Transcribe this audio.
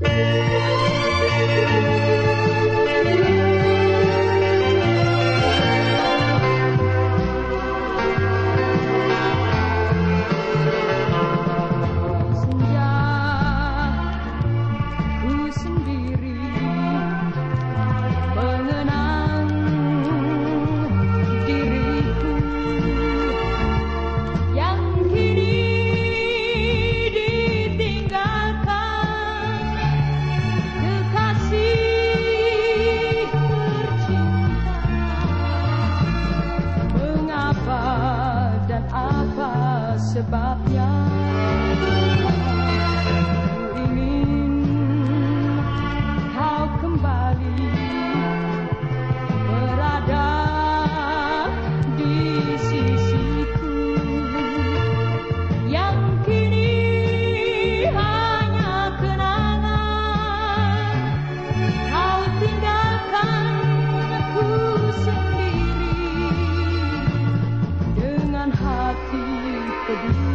Música Sebabnya. be